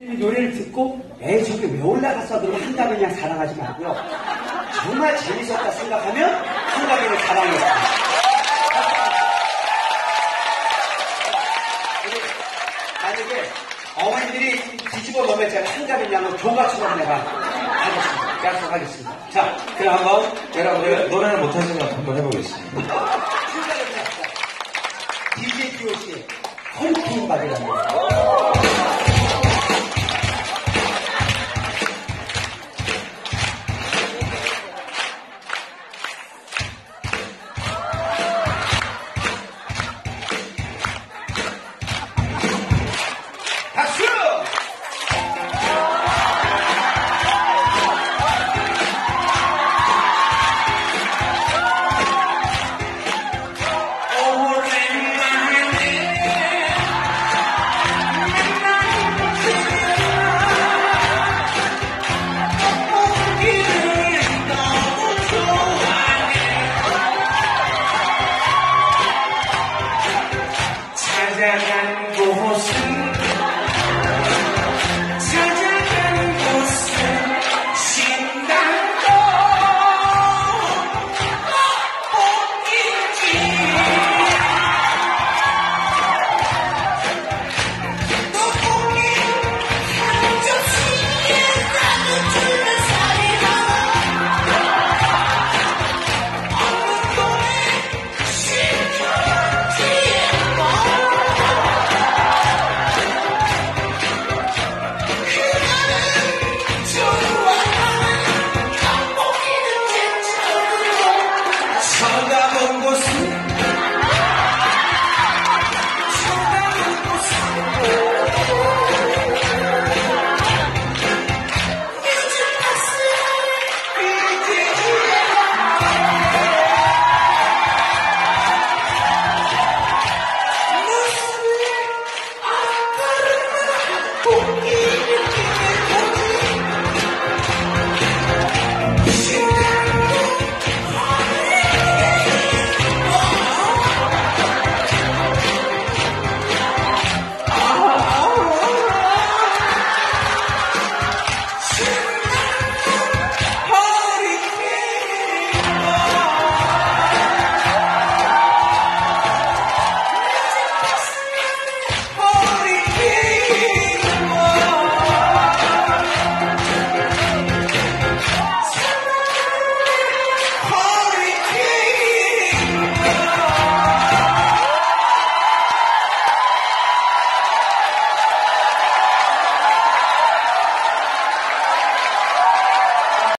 노래를 듣고 에이 저게 왜 올라갔어 그러면 한가빈이랑 사랑하지 말고요. 정말 재밌었다 생각하면 한가면을 사랑해요 그리고 만약에 어머니들이 뒤집어 놓으면 제가 한가빈 양을 교과처럼 내가 하겠습니다. 약속하겠습니다. 자 그럼 한번 여러분들 노래를 못하시면 한번 해보겠습니다. 한가빈 양 DJ DOC의 헐킹 바디라는